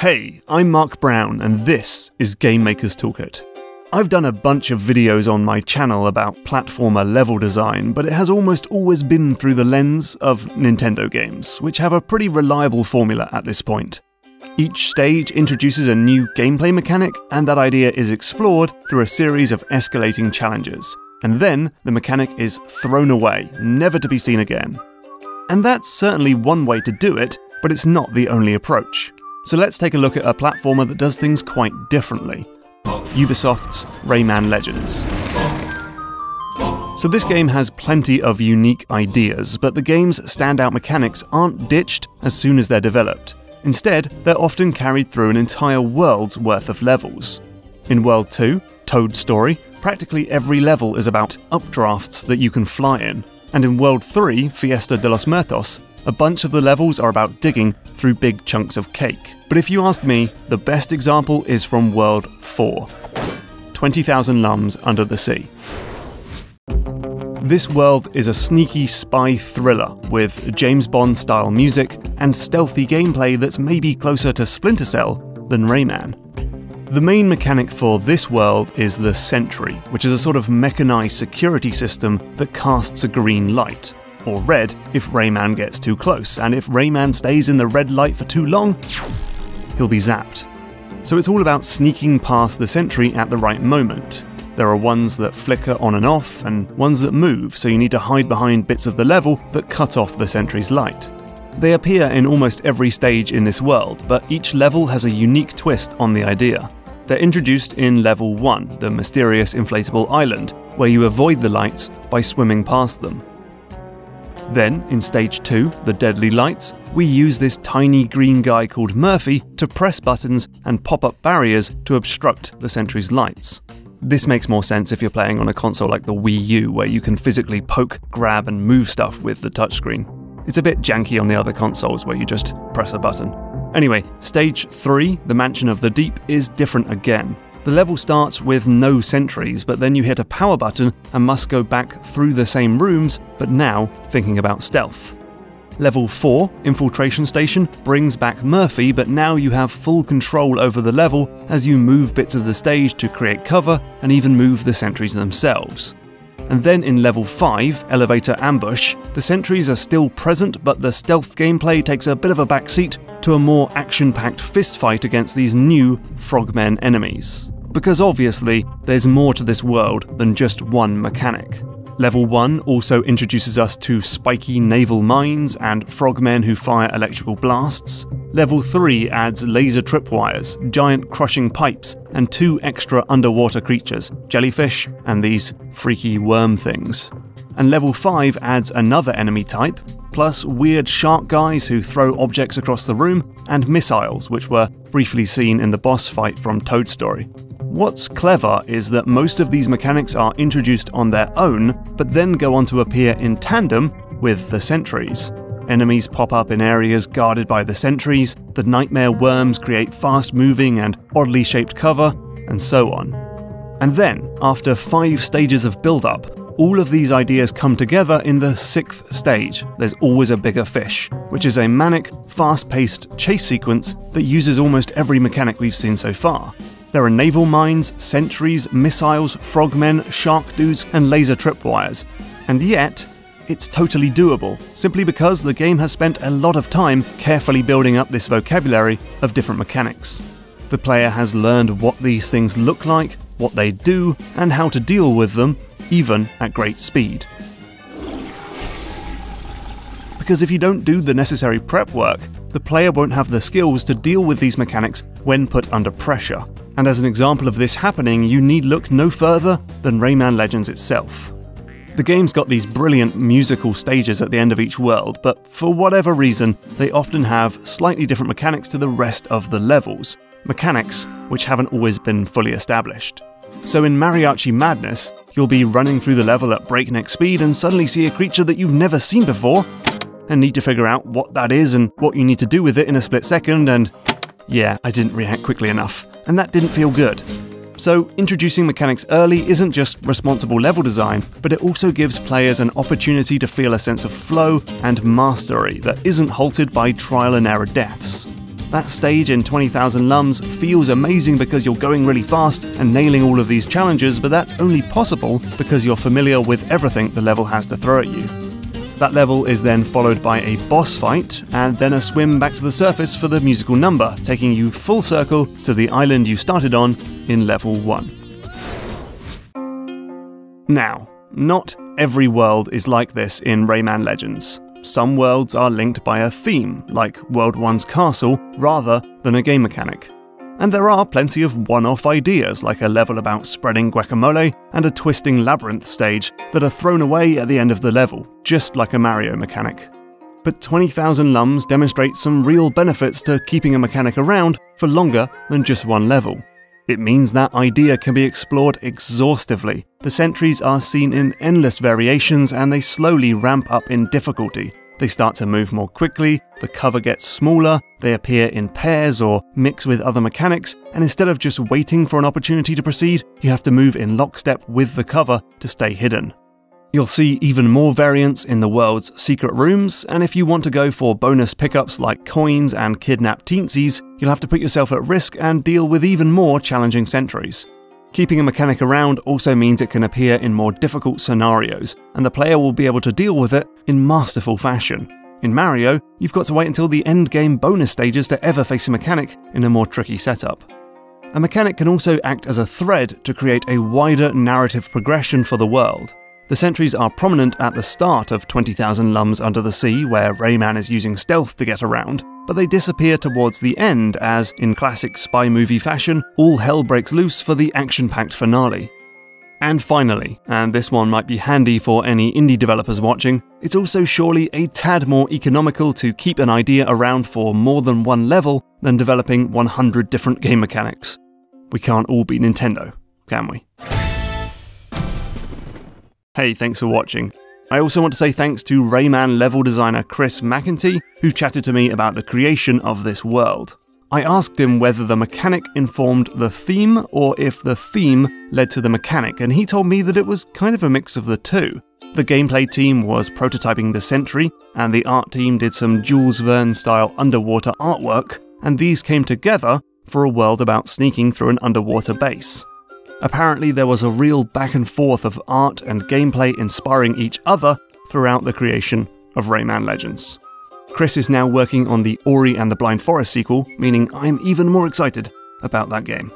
Hey, I'm Mark Brown, and this is Game Maker's Toolkit. I've done a bunch of videos on my channel about platformer level design, but it has almost always been through the lens of Nintendo games, which have a pretty reliable formula at this point. Each stage introduces a new gameplay mechanic, and that idea is explored through a series of escalating challenges. And then the mechanic is thrown away, never to be seen again. And that's certainly one way to do it, but it's not the only approach. So let's take a look at a platformer that does things quite differently Ubisoft's Rayman Legends. So, this game has plenty of unique ideas, but the game's standout mechanics aren't ditched as soon as they're developed. Instead, they're often carried through an entire world's worth of levels. In World 2, Toad Story, practically every level is about updrafts that you can fly in. And in World 3, Fiesta de los Muertos, a bunch of the levels are about digging through big chunks of cake. But if you ask me, the best example is from World 4 20,000 Lums Under the Sea. This world is a sneaky spy thriller with James Bond style music and stealthy gameplay that's maybe closer to Splinter Cell than Rayman. The main mechanic for this world is the Sentry, which is a sort of mechanized security system that casts a green light or red if Rayman gets too close, and if Rayman stays in the red light for too long, he'll be zapped. So it's all about sneaking past the sentry at the right moment. There are ones that flicker on and off, and ones that move, so you need to hide behind bits of the level that cut off the sentry's light. They appear in almost every stage in this world, but each level has a unique twist on the idea. They're introduced in Level 1, the mysterious inflatable island, where you avoid the lights by swimming past them. Then, in stage 2, the deadly lights, we use this tiny green guy called Murphy to press buttons and pop up barriers to obstruct the sentry's lights. This makes more sense if you're playing on a console like the Wii U, where you can physically poke, grab, and move stuff with the touchscreen. It's a bit janky on the other consoles where you just press a button. Anyway, stage 3, the Mansion of the Deep, is different again. The level starts with no sentries, but then you hit a power button and must go back through the same rooms, but now thinking about stealth. Level 4, Infiltration Station, brings back Murphy, but now you have full control over the level as you move bits of the stage to create cover and even move the sentries themselves. And then in level 5, Elevator Ambush, the sentries are still present, but the stealth gameplay takes a bit of a backseat to a more action packed fistfight against these new frogmen enemies. Because obviously, there's more to this world than just one mechanic. Level 1 also introduces us to spiky naval mines and frogmen who fire electrical blasts. Level 3 adds laser tripwires, giant crushing pipes, and two extra underwater creatures jellyfish and these freaky worm things. And level 5 adds another enemy type, plus weird shark guys who throw objects across the room, and missiles, which were briefly seen in the boss fight from Toad Story. What's clever is that most of these mechanics are introduced on their own, but then go on to appear in tandem with the sentries. Enemies pop up in areas guarded by the sentries, the nightmare worms create fast moving and oddly shaped cover, and so on. And then, after five stages of build up, all of these ideas come together in the sixth stage. There's always a bigger fish, which is a manic, fast paced chase sequence that uses almost every mechanic we've seen so far. There are naval mines, sentries, missiles, frogmen, shark dudes, and laser tripwires. And yet, it's totally doable, simply because the game has spent a lot of time carefully building up this vocabulary of different mechanics. The player has learned what these things look like, what they do, and how to deal with them, even at great speed. Because if you don't do the necessary prep work, the player won't have the skills to deal with these mechanics when put under pressure. And as an example of this happening, you need look no further than Rayman Legends itself. The game's got these brilliant musical stages at the end of each world, but for whatever reason, they often have slightly different mechanics to the rest of the levels, mechanics which haven't always been fully established. So in Mariachi Madness, you'll be running through the level at breakneck speed and suddenly see a creature that you've never seen before, and need to figure out what that is and what you need to do with it in a split second, and yeah, I didn't react quickly enough, and that didn't feel good. So, introducing mechanics early isn't just responsible level design, but it also gives players an opportunity to feel a sense of flow and mastery that isn't halted by trial and error deaths. That stage in 20,000 Lums feels amazing because you're going really fast and nailing all of these challenges, but that's only possible because you're familiar with everything the level has to throw at you. That level is then followed by a boss fight, and then a swim back to the surface for the musical number, taking you full circle to the island you started on in level 1. Now, not every world is like this in Rayman Legends. Some worlds are linked by a theme, like World 1's castle, rather than a game mechanic. And there are plenty of one off ideas, like a level about spreading guacamole and a twisting labyrinth stage, that are thrown away at the end of the level, just like a Mario mechanic. But 20,000 Lums demonstrates some real benefits to keeping a mechanic around for longer than just one level. It means that idea can be explored exhaustively. The sentries are seen in endless variations and they slowly ramp up in difficulty. They start to move more quickly, the cover gets smaller, they appear in pairs or mix with other mechanics, and instead of just waiting for an opportunity to proceed, you have to move in lockstep with the cover to stay hidden. You'll see even more variants in the world's secret rooms, and if you want to go for bonus pickups like coins and kidnap teensies, you'll have to put yourself at risk and deal with even more challenging sentries. Keeping a mechanic around also means it can appear in more difficult scenarios, and the player will be able to deal with it in masterful fashion. In Mario, you've got to wait until the end game bonus stages to ever face a mechanic in a more tricky setup. A mechanic can also act as a thread to create a wider narrative progression for the world. The sentries are prominent at the start of 20,000 Lums Under the Sea, where Rayman is using stealth to get around, but they disappear towards the end as, in classic spy movie fashion, all hell breaks loose for the action packed finale. And finally, and this one might be handy for any indie developers watching, it's also surely a tad more economical to keep an idea around for more than one level than developing 100 different game mechanics. We can't all be Nintendo, can we? Hey, thanks for watching. I also want to say thanks to Rayman level designer Chris McEntee, who chatted to me about the creation of this world. I asked him whether the mechanic informed the theme or if the theme led to the mechanic, and he told me that it was kind of a mix of the two. The gameplay team was prototyping the Sentry, and the art team did some Jules Verne style underwater artwork, and these came together for a world about sneaking through an underwater base. Apparently, there was a real back and forth of art and gameplay inspiring each other throughout the creation of Rayman Legends. Chris is now working on the Ori and the Blind Forest sequel, meaning I'm even more excited about that game.